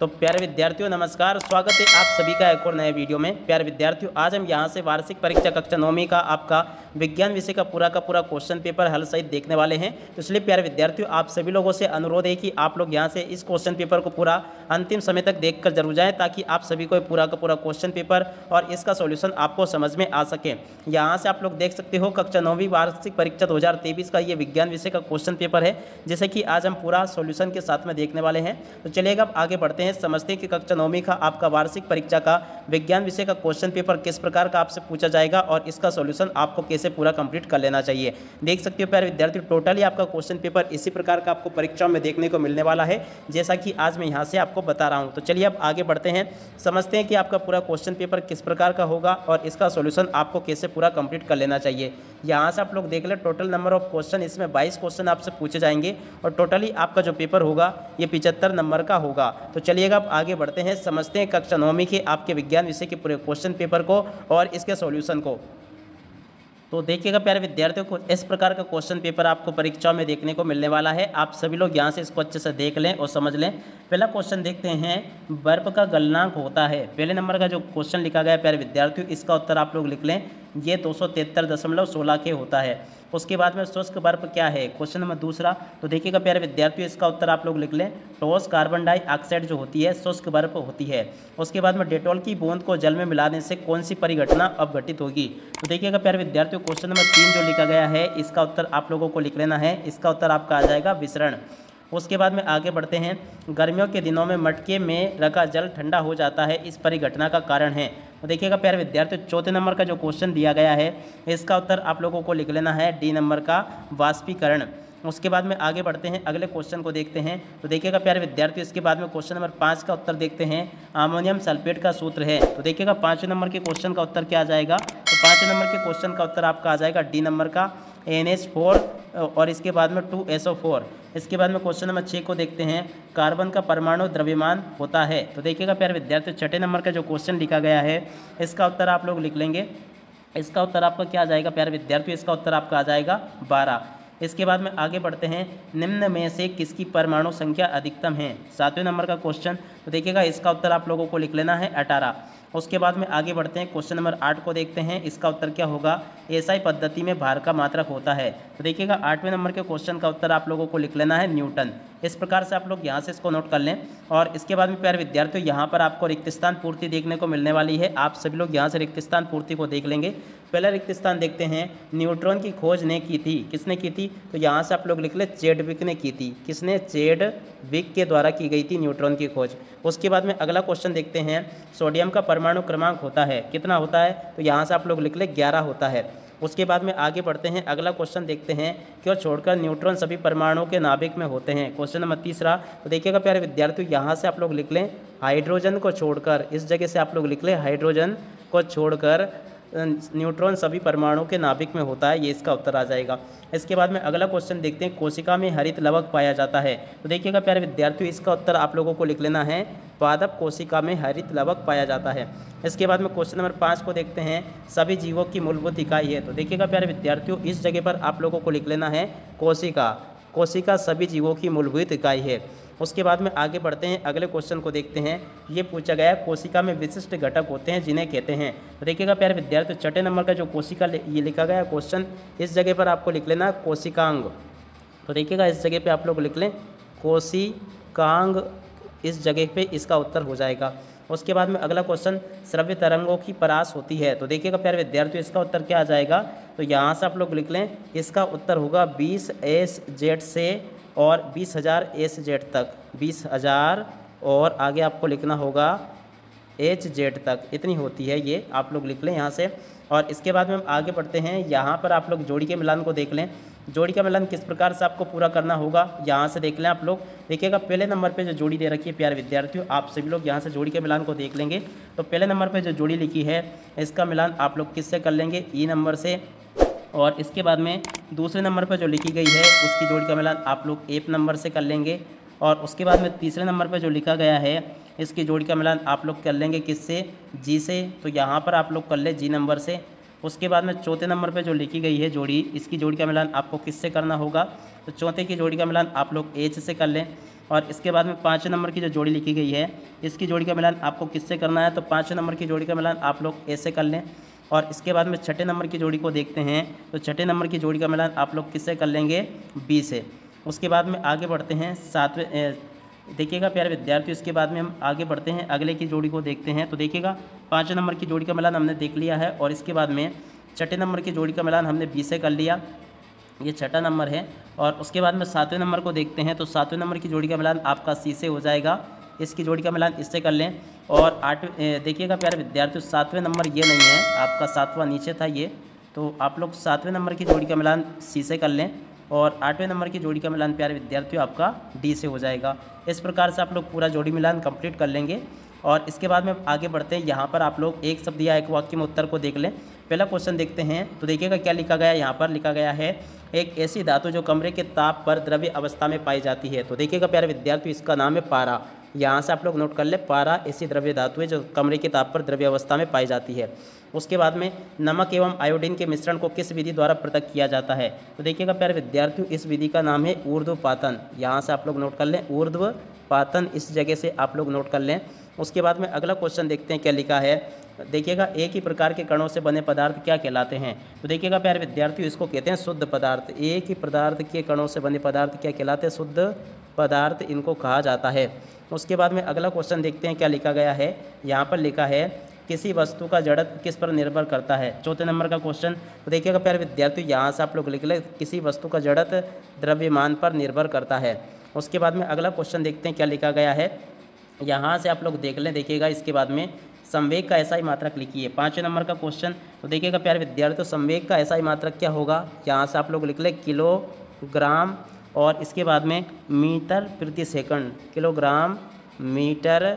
तो प्यारे विद्यार्थियों, नमस्कार, स्वागत है आप सभी का एक और नए वीडियो में। प्यारे विद्यार्थियों, आज हम यहाँ से वार्षिक परीक्षा कक्षा नौवीं का आपका विज्ञान विषय का पूरा का पूरा क्वेश्चन पेपर हल सहित देखने वाले हैं। तो इसलिए प्यारे विद्यार्थियों, आप सभी लोगों से अनुरोध है कि आप लोग यहाँ से इस क्वेश्चन पेपर को पूरा अंतिम समय तक देख कर ज़रूर जाएँ, ताकि आप सभी को पूरा का पूरा क्वेश्चन पेपर और इसका सोल्यूशन आपको समझ में आ सके। यहाँ से आप लोग देख सकते हो, कक्षा नौवीं वार्षिक परीक्षा दो हज़ार तेईस का ये विज्ञान विषय का क्वेश्चन पेपर है, जैसे कि आज हम पूरा सोल्यूशन के साथ में देखने वाले हैं। तो चलिएगा आगे बढ़ते समझते हैं कि कक्षा नौवीं का आपका वार्षिक परीक्षा का विज्ञान विषय का क्वेश्चन पेपर किस प्रकार का आपसे पूछा जाएगा और इसका सॉल्यूशन आपको कैसे पूरा कंप्लीट कर लेना चाहिए। देख सकते हो, प्यारे विद्यार्थी टोटली आपका क्वेश्चन पेपर इसी प्रकार का आपको परीक्षाओं में देखने को मिलने वाला है, जैसा कि आज मैं यहाँ से आपको बता रहा हूँ। तो चलिए अब आगे बढ़ते हैं। समझते हैं कि आपका पूरा क्वेश्चन पेपर किस प्रकार का होगा और इसका सोल्यूशन आपको कैसे पूरा कंप्लीट कर लेना चाहिए। यहाँ से आप लोग देख लें टोटल नंबर ऑफ़ क्वेश्चन इसमें बाईस क्वेश्चन आपसे पूछे जाएँगे और टोटली आपका जो पेपर होगा, ये पिचहत्तर नंबर का होगा। तो चलिएगा, आप आगे बढ़ते हैं। समझते हैं कक्षा नौवीं के आपके विज्ञान विषय के पूरे क्वेश्चन पेपर को और इसके सॉल्यूशन को। तो देखिएगा, प्यारे विद्यार्थियों को, इस प्रकार का क्वेश्चन पेपर आपको परीक्षाओं में देखने को मिलने वाला है। आप सभी लोग यहाँ से इसको अच्छे से देख लें और समझ लें। पहला क्वेश्चन देखते हैं, बर्फ़ का गलनांक होता है। पहले नंबर का जो क्वेश्चन लिखा गया प्यारे विद्यार्थियों, इसका उत्तर आप लोग लिख लें। ये दो सौ तिहत्तर दशमलव सोलह के होता है। उसके बाद में शुष्क बर्फ़ क्या है? क्वेश्चन नंबर दूसरा। तो देखिएगा, प्यारे विद्यार्थियों, इसका उत्तर आप लोग लिख लें। टॉस कार्बन डाइऑक्साइड जो होती है, शुष्क बर्फ़ होती है। उसके बाद में डेटोल की बूंद को जल में मिलाने से कौन सी परिघटना अवघटित होगी? तो देखिएगा, प्यारे विद्यार्थियों क्वेश्चन नंबर तीन जो लिखा गया है, इसका उत्तर आप लोगों को लिख लेना है। इसका उत्तर आपका आ जाएगा विसरण। उसके बाद में आगे बढ़ते हैं। गर्मियों के दिनों में मटके में रखा जल ठंडा हो जाता है, इस परिघटना का कारण है। तो देखिएगा, प्यारे विद्यार्थी चौथे नंबर का जो क्वेश्चन दिया गया है, इसका उत्तर आप लोगों को लिख लेना है। डी नंबर का वाष्पीकरण। उसके बाद में आगे बढ़ते हैं, अगले क्वेश्चन को देखते हैं। तो देखिएगा, प्यारे विद्यार्थी इसके बाद में क्वेश्चन नंबर पाँच का उत्तर देखते हैं। अमोनियम सल्फेट का सूत्र है। तो देखिएगा, पाँचवें नंबर के क्वेश्चन का उत्तर क्या आ जाएगा? तो पाँचवें नंबर के क्वेश्चन का उत्तर आपका आ जाएगा डी नंबर का एन और इसके बाद में टू इसके बाद में क्वेश्चन नंबर छः को देखते हैं। कार्बन का परमाणु द्रव्यमान होता है। तो देखिएगा, प्यारे विद्यार्थी छठे नंबर का जो क्वेश्चन लिखा गया है, इसका उत्तर आप लोग लिख लेंगे। इसका उत्तर आपका क्या आ जाएगा, प्यारे विद्यार्थी इसका उत्तर आपका आ जाएगा बारह। इसके बाद में आगे बढ़ते हैं। निम्न में से किसकी परमाणु संख्या अधिकतम है? सातवें नंबर का क्वेश्चन तो देखिएगा, इसका उत्तर आप लोगों को लिख लेना है अठारह। उसके बाद में आगे बढ़ते हैं, क्वेश्चन नंबर आठ को देखते हैं। इसका उत्तर क्या होगा? एसआई पद्धति में भार का मात्रक होता है। तो देखिएगा, आठवें नंबर के क्वेश्चन का उत्तर आप लोगों को लिख लेना है न्यूटन। इस प्रकार से आप लोग यहाँ से इसको नोट कर लें। और इसके बाद में, प्यारे विद्यार्थियों, यहाँ पर आपको रिक्त स्थान पूर्ति देखने को मिलने वाली है। आप सभी लोग यहाँ से रिक्त स्थान पूर्ति को देख लेंगे। पहला रिक्त स्थान देखते हैं। न्यूट्रॉन की खोज ने की थी। किसने की थी? तो यहाँ से आप लोग लिख ले, चेडविक ने की थी। किसने? चेड विक के द्वारा की गई थी न्यूट्रॉन की खोज। उसके बाद में अगला क्वेश्चन देखते हैं। सोडियम का परमाणु क्रमांक होता है। कितना होता है? तो यहाँ से आप लोग लिख लें, ग्यारह होता है। उसके बाद में आगे बढ़ते हैं। अगला क्वेश्चन देखते हैं कि और छोड़कर न्यूट्रॉन सभी परमाणुओं के नाभिक में होते हैं। क्वेश्चन नंबर तीसरा तो देखिएगा प्यारे विद्यार्थियों यहाँ से आप लोग लिख लें हाइड्रोजन को छोड़कर, इस जगह से आप लोग लिख लें हाइड्रोजन को छोड़कर न्यूट्रॉन सभी परमाणुओं के नाभिक में होता है, ये इसका उत्तर आ जाएगा। इसके बाद में अगला क्वेश्चन देखते हैं, कोशिका में हरित लवक पाया जाता है। तो देखिएगा प्यारे विद्यार्थियों, इसका उत्तर आप लोगों को लिख लेना है पादप कोशिका में हरित लवक पाया जाता है। इसके बाद में क्वेश्चन नंबर पाँच को देखते हैं, सभी जीवों की मूलभूत इकाई है तो देखिएगा प्यारे विद्यार्थियों, इस जगह पर आप लोगों को लिख लेना है, कोशिका। कोशिका सभी जीवों की मूलभूत इकाई है। उसके बाद में आगे बढ़ते हैं, अगले क्वेश्चन को देखते हैं। ये पूछा गया कोशिका में विशिष्ट घटक होते हैं, जिन्हें कहते हैं। तो देखिएगा प्यारे विद्यार्थी, छठे नंबर का जो कोशिका ये लिखा गया क्वेश्चन इस जगह पर आपको लिख लेना कोशिकांग। तो देखिएगा, इस जगह पर आप लोग लिख लें, कोशिकांग, इस जगह पे इसका उत्तर हो जाएगा। उसके बाद में अगला क्वेश्चन श्रव्य तरंगों की परास होती है। तो देखिएगा प्यारे विद्यार्थियों इसका उत्तर क्या आ जाएगा? तो यहाँ से आप लोग लिख लें, इसका उत्तर होगा बीस एस जेड से और बीस हज़ार एस जेड तक, बीस हज़ार और आगे आपको लिखना होगा एच जेड तक। इतनी होती है ये, आप लोग लिख लें यहाँ से। और इसके बाद में हम आगे बढ़ते हैं। यहाँ पर आप लोग जोड़ी के मिलान को देख लें। जोड़ी का मिलान किस प्रकार से आपको पूरा करना होगा, यहाँ से देख लें आप लोग। देखिएगा, पहले नंबर पे जो जोड़ी दे रखी है, प्यारे विद्यार्थियों, आप सभी लोग यहाँ से जोड़ी के मिलान को देख लेंगे। तो पहले नंबर पे जो जोड़ी लिखी है, इसका मिलान आप लोग किससे कर लेंगे? ई नंबर से और इसके बाद में दूसरे नंबर पर जो लिखी गई है, उसकी जोड़ी का मिलान आप लोग एप नंबर से कर लेंगे। और उसके बाद में तीसरे नंबर पर जो लिखा गया है, इसकी जोड़ी का मिलान आप लोग कर लेंगे किससे? जी से। तो यहाँ पर आप लोग कर ले जी नंबर से। उसके बाद में चौथे नंबर पे जो लिखी गई है जोड़ी, इसकी जोड़ी का मिलान आपको किससे करना होगा? तो चौथे की जोड़ी का मिलान आप लोग एच से कर लें। और इसके बाद में पाँच नंबर की जो जोड़ी लिखी गई है, इसकी जोड़ी का मिलान आपको किससे करना है? तो पाँच नंबर की जोड़ी का मिलान आप लोग ऐसे कर लें। और इसके बाद में छठे नंबर की जोड़ी को देखते हैं। तो छठे नंबर की जोड़ी का मिलान आप लोग किससे कर लेंगे? बी से। उसके बाद में आगे बढ़ते हैं, सातवें देखिएगा प्यारे विद्यार्थी, उसके बाद में हम आगे बढ़ते हैं, अगले की जोड़ी को देखते हैं। तो देखिएगा पाँच नंबर की जोड़ी का मिलान हमने देख लिया है और इसके बाद में छठे नंबर की जोड़ी का मिलान हमने बी से कर लिया। ये छठा नंबर है और उसके बाद में सातवें नंबर को देखते हैं। तो सातवें नंबर की जोड़ी का मिलान आपका सी से हो जाएगा। इसकी जोड़ी का मिलान इससे कर लें। और आठ देखिएगा प्यारे विद्यार्थियों, सातवें नंबर ये नहीं है, आपका सातवां नीचे था ये। तो आप लोग सातवें नंबर की जोड़ी का मिलान सी से कर लें। और आठवें नंबर की जोड़ी का मिलान प्यारे विद्यार्थियों, आपका डी से हो जाएगा। इस प्रकार से आप लोग पूरा जोड़ी मिलान कंप्लीट कर लेंगे। और इसके बाद में आगे बढ़ते हैं। यहाँ पर आप लोग एक शब्द या एक वाक्य में उत्तर को देख लें। पहला क्वेश्चन देखते हैं। तो देखिएगा क्या लिखा गया यहाँ पर लिखा गया है, एक ऐसी धातु जो कमरे के ताप पर द्रव्य अवस्था में पाई जाती है। तो देखिएगा प्यारे विद्यार्थी इसका नाम है पारा। यहाँ से आप लोग नोट कर ले, पारा ऐसी द्रव्य धातु है जो कमरे के ताप पर द्रव्य अवस्था में पाई जाती है। उसके बाद में नमक एवं आयोडीन के मिश्रण को किस विधि द्वारा पृथक किया जाता है? तो देखिएगा प्यारे विद्यार्थियों, इस विधि का नाम है ऊर्ध्व पातन यहाँ से आप लोग नोट कर लें ऊर्ध्व पातन इस जगह से आप लोग नोट कर लें। उसके बाद में अगला क्वेश्चन देखते हैं, क्या लिखा है? देखिएगा, एक ही प्रकार के कणों से बने पदार्थ क्या कहलाते हैं? तो देखिएगा प्यारे विद्यार्थियों, इसको कहते हैं शुद्ध पदार्थ। एक ही पदार्थ के कणों से बने पदार्थ क्या कहलाते हैं? शुद्ध पदार्थ इनको कहा जाता है। उसके बाद में अगला क्वेश्चन देखते हैं क्या लिखा गया है। यहाँ पर लिखा है, किसी वस्तु का जड़त्व किस पर निर्भर करता है? चौथे नंबर का क्वेश्चन तो देखिएगा प्यारे विद्यार्थी, यहाँ से आप लोग लिख लें, किसी वस्तु का जड़त्व द्रव्यमान पर निर्भर करता है। उसके बाद में अगला क्वेश्चन देखते हैं क्या लिखा गया है। यहाँ से आप लोग देख लें, देखिएगा इसके बाद में, संवेग का ऐसा ही मात्रक लिखिए। पाँचवें नंबर का क्वेश्चन तो देखिएगा प्यारे विद्यार्थी तो संवेग का ऐसा ही मात्रक क्या होगा? यहाँ से आप लोग लिख लें, किलोग्राम और इसके बाद में मीटर प्रति सेकंड, किलोग्राम मीटर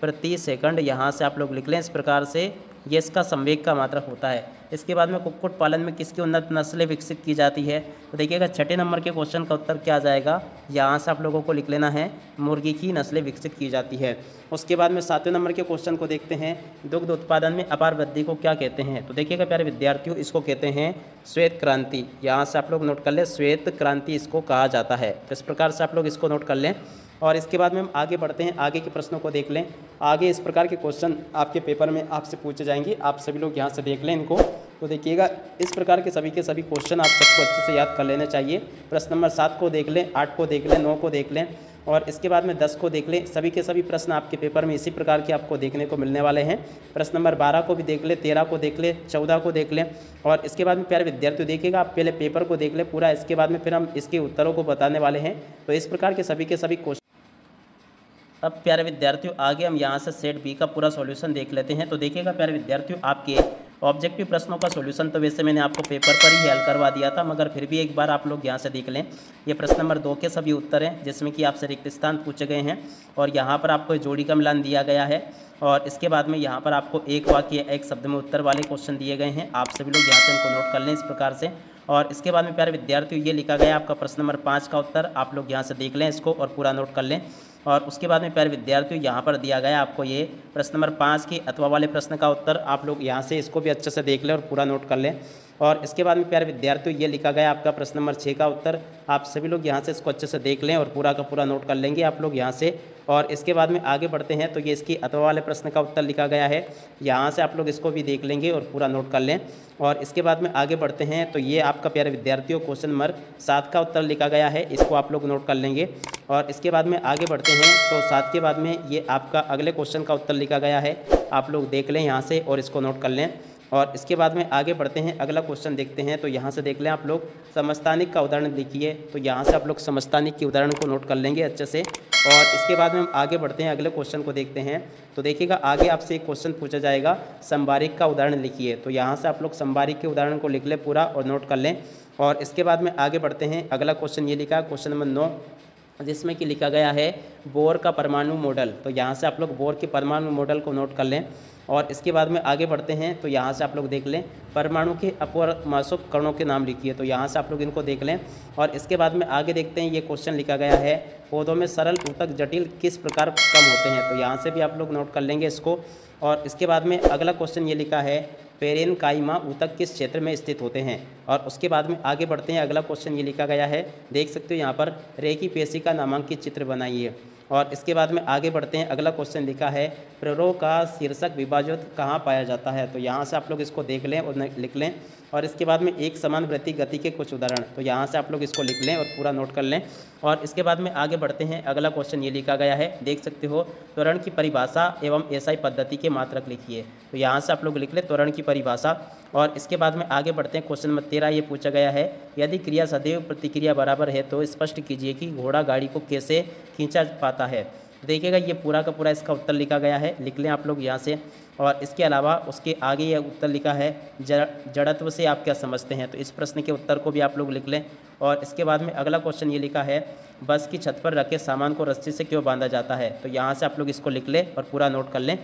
प्रति सेकंड, यहाँ से आप लोग लिख लें इस प्रकार से। ये इसका संवेग का मात्रक होता है। इसके बाद में कुक्कुट पालन में किसकी उन्नत नस्लें विकसित की जाती है? तो देखिएगा छठे नंबर के क्वेश्चन का उत्तर क्या जाएगा? यहाँ से आप लोगों को लिख लेना है, मुर्गी की नस्लें विकसित की जाती है। उसके बाद में सातवें नंबर के क्वेश्चन को देखते हैं। दुग्ध उत्पादन में अपार वृद्धि को क्या कहते हैं? तो देखिएगा, प्यारे विद्यार्थियों, इसको कहते हैं श्वेत क्रांति। यहाँ से आप लोग नोट कर लें, श्वेत क्रांति इसको कहा जाता है। इस प्रकार से आप लोग इसको नोट कर लें। और इसके बाद में हम आगे बढ़ते हैं, आगे के प्रश्नों को देख लें। आगे इस प्रकार के क्वेश्चन आपके पेपर में आपसे पूछे जाएँगे। आप सभी लोग यहाँ से देख लें इनको। तो देखिएगा, इस प्रकार के सभी के सभी क्वेश्चन आप सबको अच्छे से याद कर लेना चाहिए। प्रश्न नंबर सात को देख लें, आठ को देख लें, नौ को देख लें और इसके बाद में दस को देख लें। सभी के सभी प्रश्न आपके पेपर में इसी प्रकार के आपको देखने को मिलने वाले हैं। प्रश्न नंबर बारह को भी देख लें, तेरह को देख लें, चौदह को देख लें और इसके बाद में प्यारे विद्यार्थी देखिएगा, आप पहले पेपर को देख लें पूरा। इसके बाद में फिर हम इसके उत्तरों को बताने वाले हैं। तो इस प्रकार के सभी के सभी क्वेश्चन अब प्यारे विद्यार्थियों, आगे हम यहाँ से सेट बी का पूरा सॉल्यूशन देख लेते हैं। तो देखिएगा प्यारे विद्यार्थियों, आपके ऑब्जेक्टिव प्रश्नों का सॉल्यूशन तो वैसे मैंने आपको पेपर पर ही हल करवा दिया था, मगर फिर भी एक बार आप लोग यहाँ से देख लें। ये प्रश्न नंबर दो के सभी उत्तर हैं, जिसमें कि आपसे रिक्त स्थान पूछे गए हैं, और यहाँ पर आपको जोड़ी का मिलान दिया गया है, और इसके बाद में यहाँ पर आपको एक वाक्य, एक शब्द में उत्तर वाले क्वेश्चन दिए गए हैं। आप सभी लोग यहाँ से इनको नोट कर लें इस प्रकार से। और इसके बाद में प्यारे विद्यार्थियों, ये लिखा गया आपका प्रश्न नंबर पाँच का उत्तर, आप लोग यहाँ से देख लें इसको और पूरा नोट कर लें। और उसके बाद में प्यारे विद्यार्थियों, यहाँ पर दिया गया आपको ये प्रश्न नंबर पाँच के अथवा वाले प्रश्न का उत्तर आप लोग यहाँ से इसको भी अच्छे से देख लें और पूरा नोट कर लें। और इसके बाद में प्यारे विद्यार्थियों, ये लिखा गया आपका प्रश्न नंबर छः का उत्तर, आप सभी लोग यहाँ से इसको अच्छे से देख लें और पूरा का पूरा नोट कर लेंगे। आप लोग यहाँ से और इसके बाद में आगे बढ़ते हैं तो ये इसकी अथवा वाले प्रश्न का उत्तर लिखा गया है। यहाँ से आप लोग इसको भी देख लेंगे और पूरा नोट कर लें। और इसके बाद में आगे बढ़ते हैं तो ये आपका प्यारे विद्यार्थियों, क्वेश्चन नंबर सात का उत्तर लिखा गया है, इसको आप लोग नोट कर लेंगे। और इसके बाद में आगे बढ़ते हैं तो सात के बाद में ये आपका अगले क्वेश्चन का उत्तर लिखा गया है, आप लोग देख लें यहाँ से और इसको नोट कर लें। और इसके बाद में आगे बढ़ते हैं, अगला क्वेश्चन देखते हैं तो यहाँ से देख लें आप लोग समस्तानिक का उदाहरण लिखिए तो यहाँ से आप लोग समस्तानिक के उदाहरण को नोट कर लेंगे अच्छे से, और इसके बाद में हम आगे बढ़ते हैं, अगले क्वेश्चन को देखते हैं तो देखिएगा, आगे आपसे एक क्वेश्चन पूछा जाएगा संबारिक का उदाहरण लिखिए तो यहाँ से आप लोग संबारिक के उदाहरण को लिख लें पूरा और नोट कर लें, और इसके बाद में आगे बढ़ते हैं, अगला क्वेश्चन ये लिखा क्वेश्चन नंबर नौ जिसमें कि लिखा गया है बोर का परमाणु मॉडल। तो यहाँ से आप लोग बोर के परमाणु मॉडल को नोट कर लें और इसके बाद में आगे बढ़ते हैं तो यहाँ से आप लोग देख लें, परमाणु के अपरमासुक कणों के नाम लिखिए तो यहाँ से आप लोग इनको देख लें और इसके बाद में आगे देखते हैं, ये क्वेश्चन लिखा गया है, पौधों में सरल, ऊतक, जटिल किस प्रकार कम होते हैं? तो यहाँ से भी आप लोग नोट कर लेंगे इसको और इसके बाद में अगला क्वेश्चन ये लिखा है पेरेन काइमा ऊतक किस क्षेत्र में स्थित होते हैं? और उसके बाद में आगे बढ़ते हैं। अगला क्वेश्चन ये लिखा गया है। देख सकते हो यहाँ पर रेकी पेशी का नामांकित चित्र बनाइए। और इसके बाद में आगे बढ़ते हैं। अगला क्वेश्चन लिखा है प्ररो का शीर्षक विभाजित कहाँ पाया जाता है? तो यहाँ से आप लोग इसको देख लें और लिख लें। और इसके बाद में एक समान वृत्ति गति के कुछ उदाहरण। तो यहाँ से आप लोग इसको लिख लें और पूरा नोट कर लें। और इसके बाद में आगे बढ़ते हैं। अगला क्वेश्चन ये लिखा गया है। देख सकते हो, त्वरण की परिभाषा एवं एसआई पद्धति के मात्रक लिखिए। तो यहाँ से आप लोग लिख लें त्वरण की परिभाषा। और इसके बाद में आगे बढ़ते हैं। क्वेश्चन नंबर तेरह ये पूछा गया है, यदि क्रिया सदैव प्रतिक्रिया बराबर है तो स्पष्ट कीजिए कि घोड़ा गाड़ी को कैसे खींचा पाता है? देखिएगा, ये पूरा का पूरा इसका उत्तर लिखा गया है। लिख लें आप लोग यहाँ से। और इसके अलावा उसके आगे यह उत्तर लिखा है जड़त्व से आप क्या समझते हैं? तो इस प्रश्न के उत्तर को भी आप लोग लिख लें। और इसके बाद में अगला क्वेश्चन ये लिखा है, बस की छत पर रखे सामान को रस्सी से क्यों बांधा जाता है? तो यहाँ से आप लोग इसको लिख लें और पूरा नोट कर लें।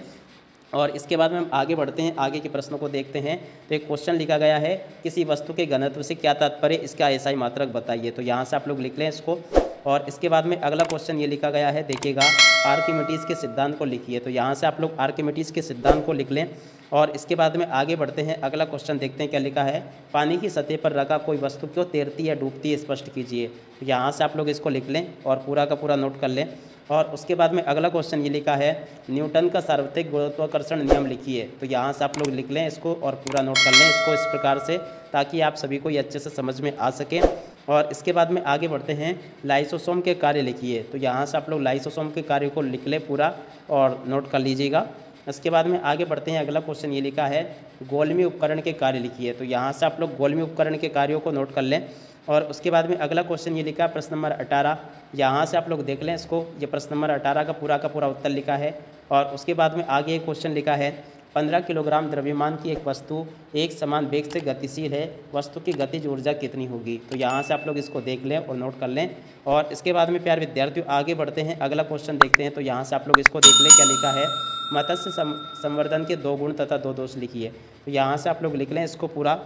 और इसके बाद में हम आगे बढ़ते हैं, आगे के प्रश्नों को देखते हैं। तो एक क्वेश्चन लिखा गया है, किसी वस्तु के घनत्व से क्या तात्पर्य, इसका ऐसा ही मात्रक बताइए? तो यहाँ से आप लोग लिख लें इसको। और इसके बाद में अगला क्वेश्चन ये लिखा गया है, देखिएगा आर्किमिटीज़ के सिद्धांत को लिखिए। तो यहाँ से आप लोग आर्किमिटीज़ के सिद्धांत को लिख लें और इसके बाद में आगे बढ़ते हैं। अगला क्वेश्चन देखते हैं क्या लिखा है। पानी की सतह पर रखा कोई वस्तु क्यों तैरती या डूबती है, स्पष्ट कीजिए। तो यहाँ से आप लोग इसको लिख लें और पूरा का पूरा नोट कर लें। और उसके बाद में अगला क्वेश्चन ये लिखा है, न्यूटन का सार्वत्रिक गुरुत्वाकर्षण नियम लिखिए। तो यहाँ से आप लोग लिख लें इसको और पूरा नोट कर लें इसको इस प्रकार से, ताकि आप सभी को ये अच्छे से समझ में आ सके। और इसके बाद में आगे बढ़ते हैं। लाइसोसोम के कार्य लिखिए। तो यहाँ से आप लोग लाइसोसोम के कार्य को लिख लें पूरा और नोट कर लीजिएगा। इसके बाद में आगे बढ़ते हैं। अगला क्वेश्चन ये लिखा है, गोलमी उपकरण के कार्य लिखिए। तो यहाँ से आप लोग गोलमी उपकरण के कार्यों को नोट कर लें। और उसके बाद में अगला क्वेश्चन ये लिखा है, प्रश्न नंबर अठारह। यहाँ से आप लोग देख लें इसको। ये प्रश्न नंबर अठारह का पूरा का पूरा उत्तर लिखा है। और उसके बाद में आगे एक क्वेश्चन लिखा है पंद्रह किलोग्राम द्रव्यमान की एक वस्तु एक समान वेग से गतिशील है, वस्तु की गतिज ऊर्जा कितनी होगी? तो यहाँ से आप लोग इसको देख लें और नोट कर लें। और इसके बाद में प्यार विद्यार्थियों, आगे बढ़ते हैं, अगला क्वेश्चन देखते हैं। तो यहाँ से आप लोग इसको देख लें, क्या लिखा है? मत्स्य संवर्धन के दो गुण तथा दो दोष लिखिए। तो यहाँ से आप लोग लिख लें इसको पूरा।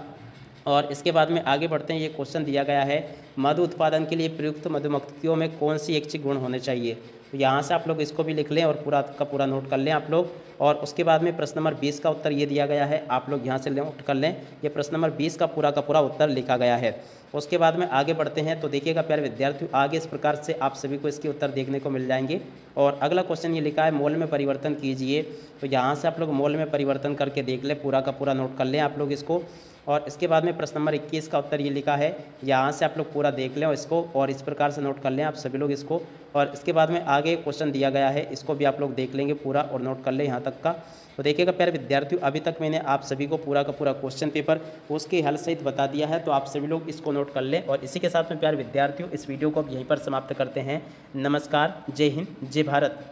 और इसके बाद में आगे बढ़ते हैं, ये क्वेश्चन दिया गया है मधु उत्पादन के लिए प्रयुक्त मधुमक्खियों में कौन सी एक गुण होने चाहिए? तो यहाँ से आप लोग इसको भी लिख लें और पूरा का पूरा नोट कर लें आप लोग। और उसके बाद में प्रश्न नंबर 20 का उत्तर ये दिया गया है। आप लोग यहाँ से नोट कर लें। ये प्रश्न नंबर 20 का पूरा का पूरा उत्तर लिखा गया है। उसके बाद में आगे बढ़ते हैं। तो देखिएगा, प्यारे विद्यार्थियों, आगे इस प्रकार से आप सभी को इसके उत्तर देखने को मिल जाएँगे। और अगला क्वेश्चन ये लिखा है, मोल में परिवर्तन कीजिए। तो यहाँ से आप लोग मोल में परिवर्तन करके देख लें, पूरा का पूरा नोट कर लें आप लोग इसको। और इसके बाद में प्रश्न नंबर 21 का उत्तर ये लिखा है। यहाँ से आप लोग पूरा देख लें इसको और इस प्रकार से नोट कर लें आप सभी लोग इसको। और इसके बाद में आगे क्वेश्चन दिया गया है, इसको भी आप लोग देख लेंगे पूरा और नोट कर लें। यहाँ तक का। तो देखिएगा, प्यारे विद्यार्थियों, अभी तक मैंने आप सभी को पूरा का पूरा क्वेश्चन पेपर उसके हल सहित बता दिया है तो आप सभी लोग इसको नोट कर लें। और इसी के साथ में, प्यारे विद्यार्थियों, इस वीडियो को अब यहीं पर समाप्त करते हैं। नमस्कार, जय हिंद, जय भारत।